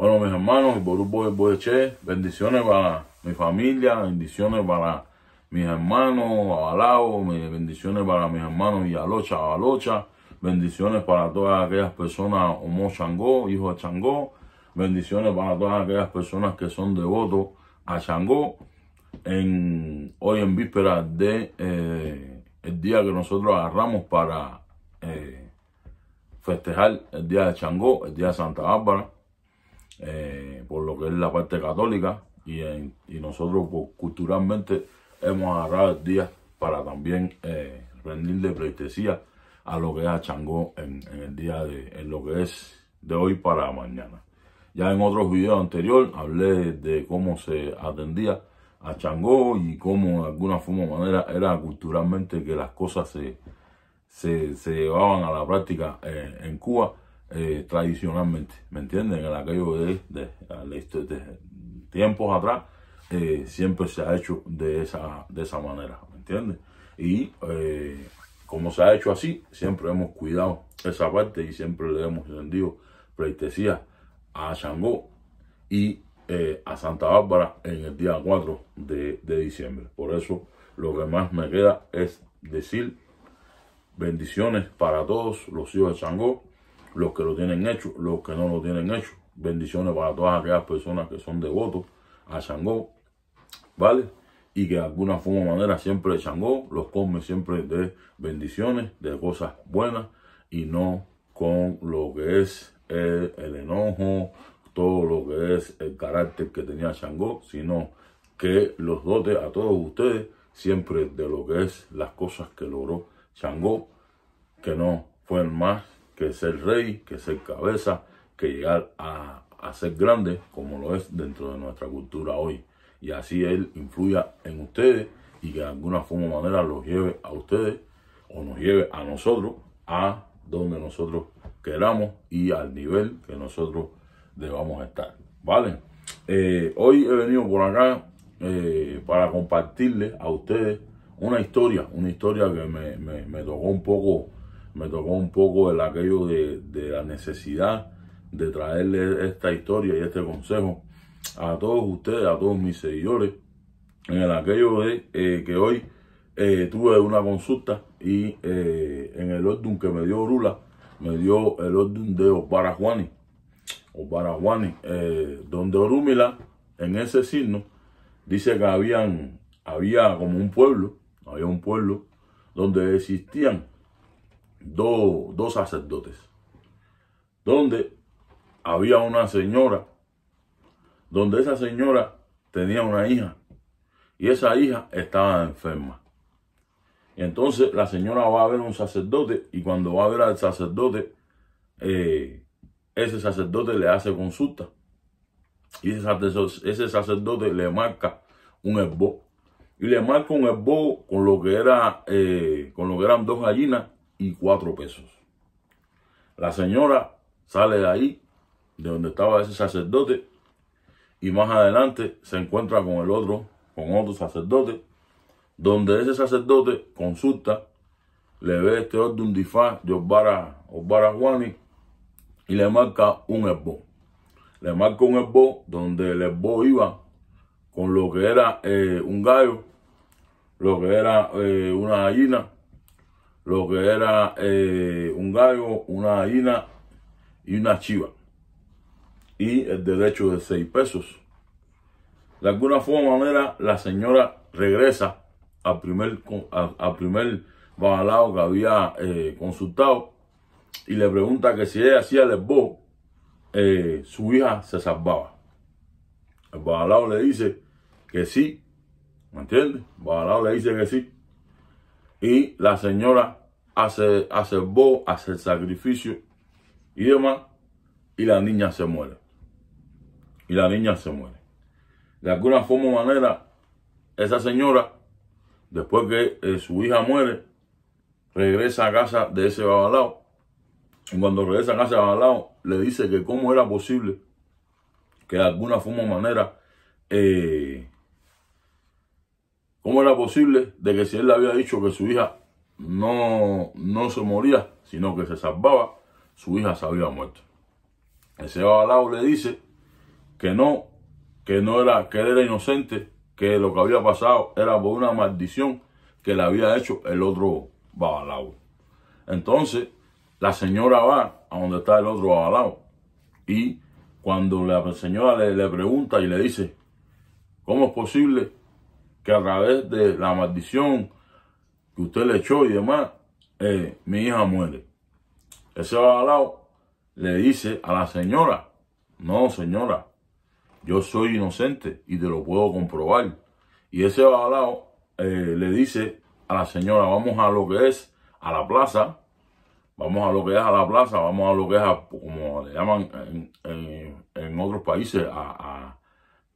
Bueno, mis hermanos, Borubo Boeche, bendiciones para mi familia, bendiciones para mis hermanos, Abalao, bendiciones para mis hermanos y Alocha, Abalocha, bendiciones para todas aquellas personas, Homo Changó, hijo de Changó, bendiciones para todas aquellas personas que son devotos a Changó, en, hoy en víspera de eh, el día que nosotros agarramos para eh, festejar el día de Changó, el día de Santa Bárbara, eh, por lo que es la parte católica, y, nosotros pues, culturalmente hemos agarrado el día para también rendirle pleitesía a lo que es a Changó en, el día de, en lo que es de hoy para mañana. Ya en otros videos anteriores hablé de cómo se atendía a Changó y cómo de alguna forma manera era culturalmente que las cosas se, se, llevaban a la práctica eh, en Cuba eh, tradicionalmente, ¿me entienden? En aquello de, de, de tiempos atrás eh, siempre se ha hecho de esa, de esa manera, ¿me entiendes? Y como se ha hecho así, siempre hemos cuidado esa parte y siempre le hemos rendido pleitesía a Changó y eh, a Santa Bárbara en el día 4 de, diciembre. Por eso lo que más me queda es decir bendiciones para todos los hijos de Changó, los que lo tienen hecho, los que no lo tienen hecho. Bendiciones para todas aquellas personas que son devotos a Changó, ¿vale? Y que de alguna forma o manera siempre Changó los come siempre de bendiciones, de cosas buenas y no con lo que es el, enojo, todo lo que es el carácter que tenía Changó, sino que los dote a todos ustedes siempre de lo que es las cosas que logró Changó, que no fueron más que ser rey, que ser cabeza, que llegar a, ser grande como lo es dentro de nuestra cultura hoy. Y así él influya en ustedes y que de alguna forma manera los lleve a ustedes o nos lleve a nosotros a donde nosotros queramos y al nivel que nosotros debamos estar. ¿Vale? Eh, hoy he venido por acá eh, para compartirles a ustedes una historia, una historia que me, tocó un poco, me tocó un poco el aquello de, la necesidad de traerles esta historia y este consejo a todos ustedes, a todos mis seguidores, en el aquello de eh, que hoy tuve una consulta y en el orden que me dio Rula, me dio el orden de Osvara Juani. O Baraguani, eh, donde Orúmila, en ese signo, dice que habían, había como un pueblo, había un pueblo donde existían dos, dos sacerdotes, donde había una señora, donde esa señora tenía una hija y esa hija estaba enferma. Y entonces la señora va a ver un sacerdote y cuando va a ver al sacerdote, eh, ese sacerdote le hace consulta. Y ese sacerdote, le marca un esbo. Y le marca un con lo que era, eh, con lo que eran dos gallinas y cuatro pesos. La señora sale de ahí, de donde estaba ese sacerdote, y más adelante se encuentra con el otro, con otro sacerdote, donde ese sacerdote consulta, le ve este orden difá de Obara, Obara Juani, y le marca un esbo. Le marca un esbo donde el esbo iba con lo que era eh, un gallo, lo que era eh, una gallina, lo que era eh, un gallo, una gallina y una chiva. Y el derecho de seis pesos. De alguna forma la señora regresa al primer, al, primer babalao que había consultado y le pregunta que si ella hacía el esbo, eh, su hija se salvaba. El babalao le dice que sí, ¿me entiendes? El le dice que sí. Y la señora hace, hace bo, hace sacrificio y demás, y la niña se muere. Y la niña se muere. De alguna forma o manera, esa señora, después que eh, su hija muere, regresa a casa de ese babalao y cuando regresa a casa lado, le dice que cómo era posible que de alguna forma o manera, eh, cómo era posible de que si él le había dicho que su hija no, no se moría, sino que se salvaba, su hija se había muerto. Ese lado le dice que no, que no era, que él era inocente, que lo que había pasado era por una maldición que le había hecho el otro babalao. Entonces, la señora va a donde está el otro babalao y cuando la señora le pregunta y le dice, ¿cómo es posible que a través de la maldición que usted le echó y demás, eh, mi hija muere? Ese babalao le dice a la señora, no señora, yo soy inocente y te lo puedo comprobar. Y ese babalao eh, le dice a la señora, vamos a lo que es a la plaza, vamos a lo que es a la plaza, vamos a lo que es, como le llaman en, otros países, a,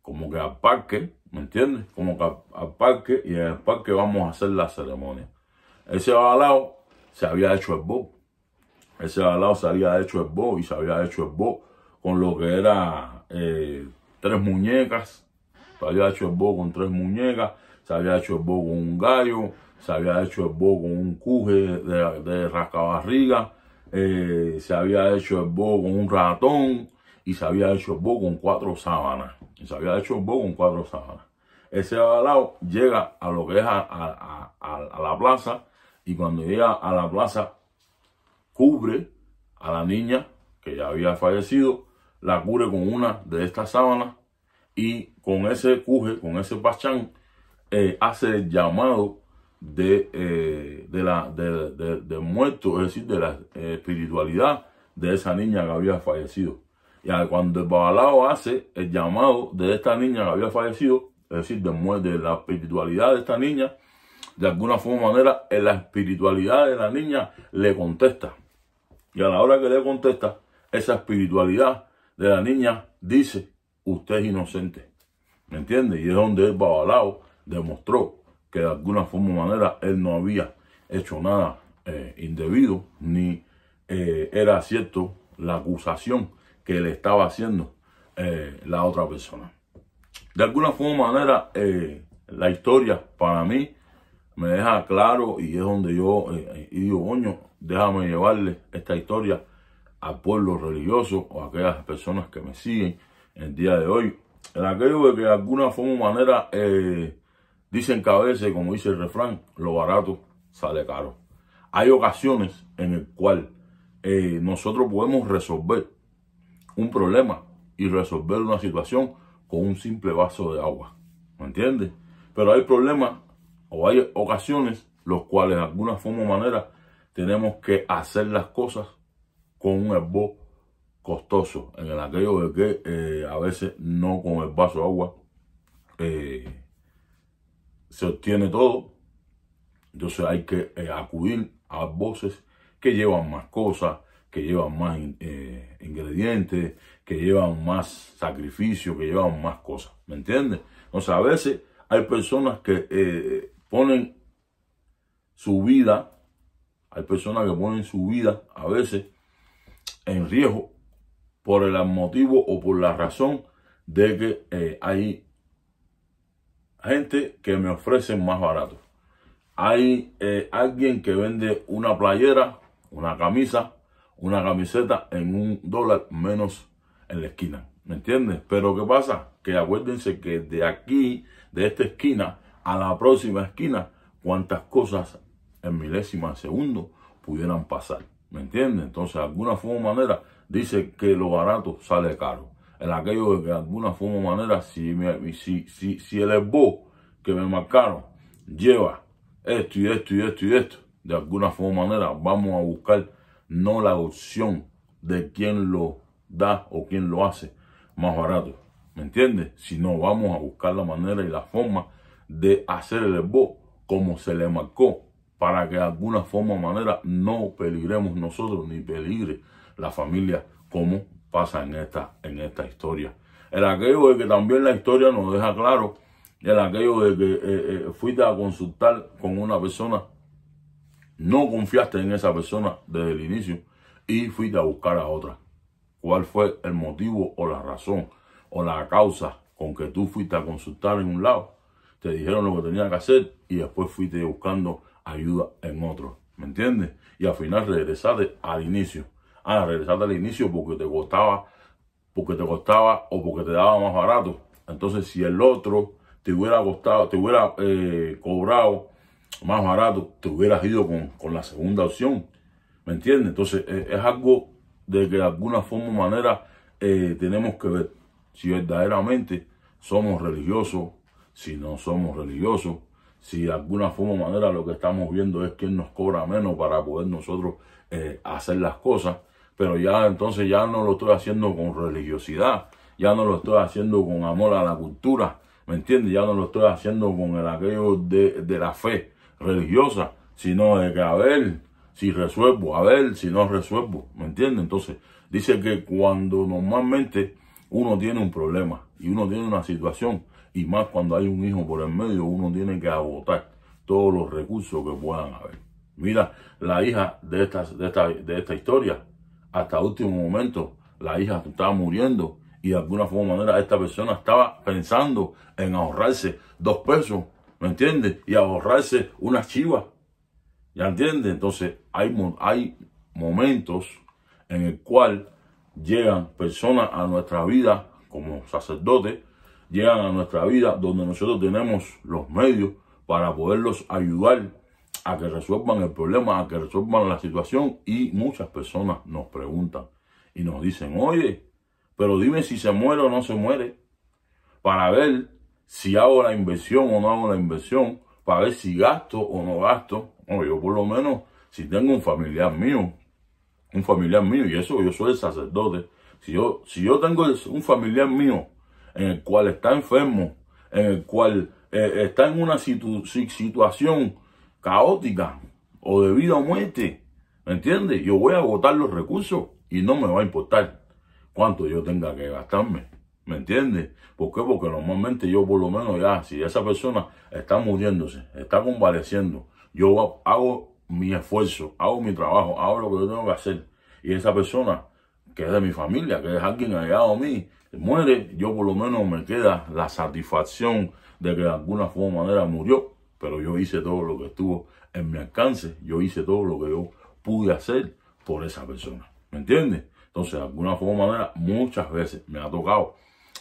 como que al parque, ¿me entiendes? Como que al, parque y en el parque vamos a hacer la ceremonia. Ese babalao se había hecho el bo. Ese babalao se había hecho el bo y se había hecho el bo con lo que era eh, tres muñecas. Se había hecho el bo con tres muñecas. Se había hecho el bo con un gallo se había hecho el bo con un cuje de, de rascabarriga, eh, se había hecho el bo con un ratón y se había hecho el bo con cuatro sábanas. Se había hecho el bo con cuatro sábanas. Ese balao llega a lo que es a, la plaza y cuando llega a la plaza cubre a la niña que ya había fallecido, la cubre con una de estas sábanas y con ese cuje, con ese pachán, eh, hace el llamado de, eh, de la, de, de, muerto, es decir, de la eh, espiritualidad de esa niña que había fallecido. Y cuando el babalao hace el llamado de esta niña que había fallecido, es decir, de, la espiritualidad de esta niña, de alguna forma manera, la espiritualidad de la niña le contesta. Y a la hora que le contesta, esa espiritualidad de la niña dice, usted es inocente. ¿Me entiende? Y es donde el babalao demostró que de alguna forma o manera él no había hecho nada eh, indebido, ni eh, era cierto la acusación que le estaba haciendo eh, la otra persona. De alguna forma manera, la historia para mí me deja claro y es donde yo digo, coño, déjame llevarle esta historia al pueblo religioso o a aquellas personas que me siguen el día de hoy. En aquello de que de alguna forma manera Dicen que a veces, como dice el refrán, lo barato sale caro. Hay ocasiones en el cual eh, nosotros podemos resolver un problema y resolver una situación con un simple vaso de agua. ¿Me entiendes? Pero hay problemas o hay ocasiones los cuales de alguna forma o manera tenemos que hacer las cosas con un herbo costoso. En el aquello de que eh, a veces no con el vaso de agua eh, se obtiene todo. Entonces hay que eh, acudir a voces que llevan más cosas, que llevan más eh, ingredientes, que llevan más sacrificio, que llevan más cosas. ¿Me entiendes? Entonces a veces hay personas que eh, ponen su vida, hay personas que ponen su vida a veces en riesgo por el motivo o por la razón de que hay gente que me ofrecen más barato. Hay eh, alguien que vende una playera, una camisa, una camiseta en un dólar menos en la esquina. ¿Me entiendes? Pero ¿qué pasa? Que acuérdense que de aquí, de esta esquina a la próxima esquina, cuántas cosas en milésimas de segundo pudieran pasar. ¿Me entiendes? Entonces, de alguna forma manera, dice que lo barato sale caro en aquello de que de alguna forma manera, si, si, si, si el esbo que me marcaron lleva esto y esto y esto y esto, de alguna forma manera vamos a buscar no la opción de quién lo da o quién lo hace más barato, ¿me entiendes? Sino vamos a buscar la manera y la forma de hacer el esbo como se le marcó para que de alguna forma o manera no peligremos nosotros ni peligre la familia como pasa en esta, en esta historia. El aquello de que también la historia nos deja claro, el aquello de que eh, eh, fuiste a consultar con una persona, no confiaste en esa persona desde el inicio y fuiste a buscar a otra. ¿Cuál fue el motivo o la razón o la causa con que tú fuiste a consultar en un lado? Te dijeron lo que tenía que hacer y después fuiste buscando ayuda en otro. ¿Me entiendes? Y al final regresaste al inicio a regresar al inicio porque te costaba porque te costaba o porque te daba más barato. Entonces, si el otro te hubiera costado, te hubiera eh, cobrado más barato, te hubieras ido con, la segunda opción. ¿Me entiendes? Entonces, eh, es algo de que de alguna forma o manera eh, tenemos que ver si verdaderamente somos religiosos, si no somos religiosos, si de alguna forma o manera lo que estamos viendo es que nos cobra menos para poder nosotros hacer las cosas, pero ya entonces ya no lo estoy haciendo con religiosidad, ya no lo estoy haciendo con amor a la cultura, ¿me entiendes? Ya no lo estoy haciendo con el aquello de, de la fe religiosa, sino de que a ver si resuelvo, a ver si no resuelvo, ¿me entiendes? Entonces, dice que cuando normalmente uno tiene un problema y uno tiene una situación, y más cuando hay un hijo por el medio, uno tiene que agotar todos los recursos que puedan haber. Mira, la hija de esta, de esta, de esta historia, hasta último momento, la hija estaba muriendo y de alguna forma manera esta persona estaba pensando en ahorrarse dos pesos, ¿me entiendes? Y ahorrarse una chiva, ¿ya entiendes? Entonces hay, hay momentos en el cual llegan personas a nuestra vida como sacerdotes, llegan a nuestra vida donde nosotros tenemos los medios para poderlos ayudar a que resuelvan el problema, a que resuelvan la situación y muchas personas nos preguntan y nos dicen, oye, pero dime si se muere o no se muere, para ver si hago la inversión o no hago la inversión, para ver si gasto o no gasto. O yo por lo menos, si tengo un familiar mío, un familiar mío, y eso yo soy el sacerdote, si yo, si yo tengo un familiar mío en el cual está enfermo, en el cual eh, está en una situación caótica o de vida o muerte, ¿me entiendes? Yo voy a agotar los recursos y no me va a importar cuánto yo tenga que gastarme. ¿Me entiendes? ¿Por qué? Porque normalmente yo por lo menos ya, si esa persona está muriéndose, está convaleciendo, yo hago mi esfuerzo, hago mi trabajo, hago lo que yo tengo que hacer. Y esa persona, que es de mi familia, que es alguien allegado a mí, muere, yo por lo menos me queda la satisfacción de que de alguna forma manera murió, pero yo hice todo lo que estuvo en mi alcance, yo hice todo lo que yo pude hacer por esa persona. ¿Me entiendes? Entonces, de alguna forma manera, muchas veces me ha tocado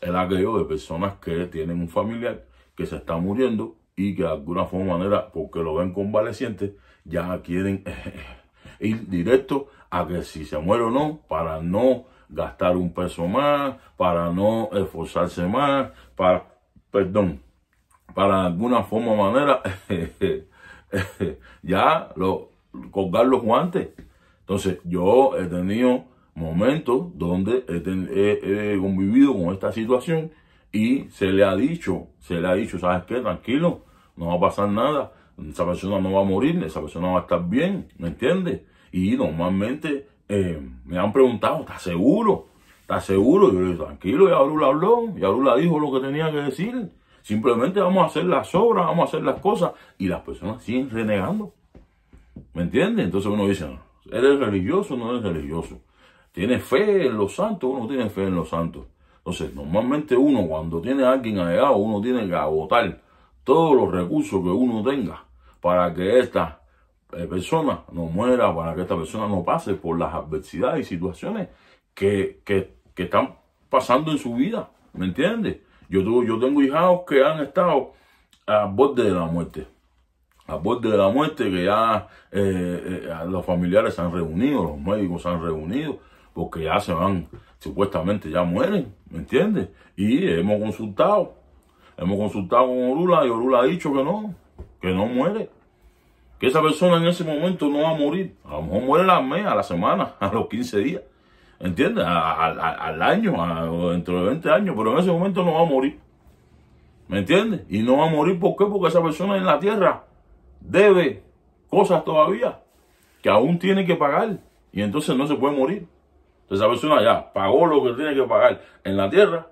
el aquello de personas que tienen un familiar que se está muriendo y que de alguna forma manera, porque lo ven convaleciente, ya quieren ir directo a que si se muere o no, para no gastar un peso más, para no esforzarse más, para, perdón, para de alguna forma manera ya lo, colgar los guantes. Entonces, yo he tenido momentos donde he, convivido con esta situación y se le ha dicho, se le ha dicho, ¿sabes qué? Tranquilo, no va a pasar nada, esa persona no va a morir, esa persona va a estar bien, ¿me entiendes? Y normalmente eh, me han preguntado, ¿estás seguro? ¿Estás seguro? yo le digo, tranquilo, y Arula habló, y Arula dijo lo que tenía que decir. Simplemente vamos a hacer las obras, vamos a hacer las cosas, y las personas siguen renegando. ¿Me entiendes? Entonces uno dice, ¿eres religioso o no eres religioso? Tiene fe en los santos, uno tiene fe en los santos. Entonces, normalmente uno cuando tiene a alguien allegado, uno tiene que agotar todos los recursos que uno tenga para que esta eh, persona no muera, para que esta persona no pase por las adversidades y situaciones que, están pasando en su vida. ¿Me entiendes? Yo, yo tengo hijados que han estado a borde de la muerte. A borde de la muerte, que ya eh, eh, los familiares se han reunido, los médicos se han reunido porque ya se van, supuestamente ya mueren, ¿me entiendes? Y hemos consultado, hemos consultado con Orula y Orula ha dicho que no, que no muere. Que esa persona en ese momento no va a morir. A lo mejor muere la mes, a la semana, a los 15 días. ¿Entiendes? al año, dentro de 20 años, pero en ese momento no va a morir. ¿Me entiendes? Y no va a morir ¿por qué? Porque esa persona en la tierra debe cosas todavía que aún tiene que pagar. Y entonces no se puede morir esa persona ya pagó lo que tiene que pagar en la tierra,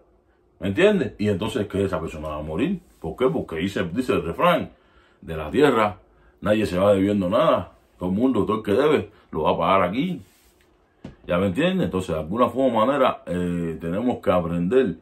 ¿me entiendes? Y entonces que esa persona va a morir. ¿Por qué? Porque dice, dice el refrán, de la tierra nadie se va debiendo nada. Todo el mundo, todo el que debe, lo va a pagar aquí. ¿Ya me entiendes? Entonces, de alguna forma manera, eh, tenemos que aprender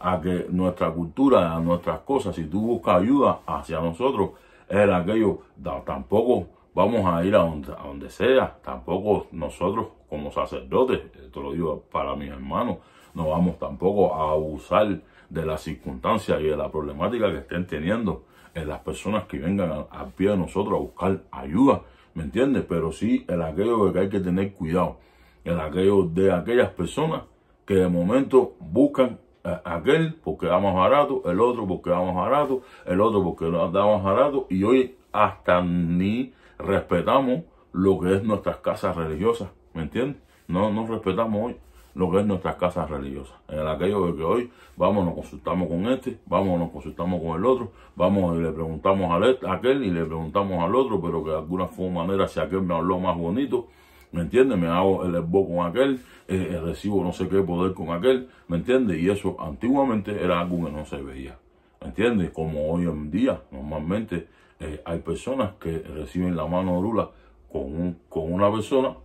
a que nuestra cultura, a nuestras cosas, si tú buscas ayuda hacia nosotros, es aquello, tampoco vamos a ir a donde sea. Tampoco nosotros como sacerdotes, esto lo digo para mis hermanos, no vamos tampoco a abusar de las circunstancias y de la problemática que estén teniendo en las personas que vengan al pie de nosotros a buscar ayuda, ¿me entiendes? Pero sí en aquello que hay que tener cuidado, en aquello de aquellas personas que de momento buscan aquel porque va más barato, el otro porque va más barato, el otro porque da más barato y hoy hasta ni respetamos lo que es nuestras casas religiosas, ¿me entiendes? No, no respetamos hoy lo que es nuestras casas religiosas. En aquello de que hoy vamos, nos consultamos con este, vamos, nos consultamos con el otro, vamos y le preguntamos a aquel y le preguntamos al otro, pero que de alguna forma manera si aquel me habló más bonito, ¿me entiendes? Me hago el esbo con aquel, eh, eh, recibo no sé qué poder con aquel, ¿me entiendes? Y eso antiguamente era algo que no se veía, ¿me entiendes? Como hoy en día, normalmente eh, hay personas que reciben la mano de Lula con, con una persona,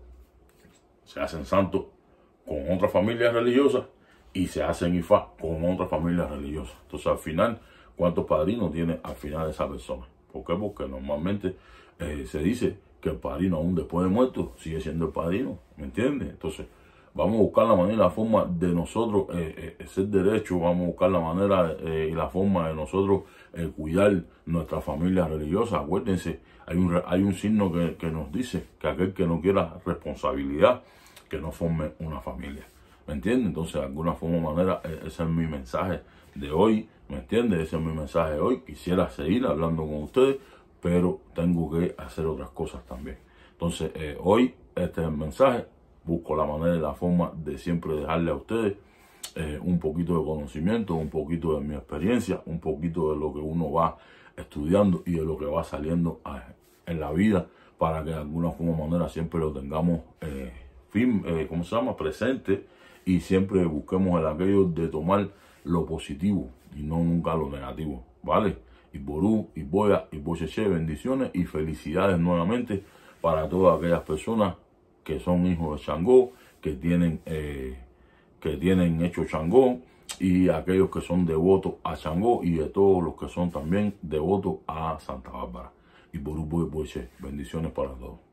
se hacen santos con otra familia religiosa y se hacen IFA con otra familia religiosa. Entonces al final, ¿cuántos padrinos tiene al final esa persona? ¿Por qué? Porque normalmente eh, se dice que el padrino aún después de muerto sigue siendo el padrino, ¿me entiendes? Entonces vamos a buscar la manera, la forma de nosotros eh, eh, ser derecho, vamos a buscar la manera y la forma de nosotros cuidar nuestra familia religiosa. Acuérdense, hay un, hay un signo que, que nos dice que aquel que no quiera responsabilidad, que no forme una familia. ¿Me entiendes? Entonces, de alguna forma o manera, e-, ese es mi mensaje de hoy. ¿Me entiendes? Ese es mi mensaje de hoy. Quisiera seguir hablando con ustedes, pero tengo que hacer otras cosas también. Entonces, eh, hoy este es el mensaje. Busco la manera y la forma de siempre dejarle a ustedes eh, un poquito de conocimiento, un poquito de mi experiencia, un poquito de lo que uno va estudiando y de lo que va saliendo en la vida para que de alguna forma manera siempre lo tengamos eh, eh, ¿cómo se llama? presente y siempre busquemos el aquello de tomar lo positivo y no nunca lo negativo, ¿vale? Y Ború, y Boya, y Bocheche, bendiciones y felicidades nuevamente para todas aquellas personas que son hijos de Changó, que tienen, eh, que tienen hecho Changó y aquellos que son devotos a Changó y de todos los que son también devotos a Santa Bárbara. Y Ború, Boya, bendiciones para todos.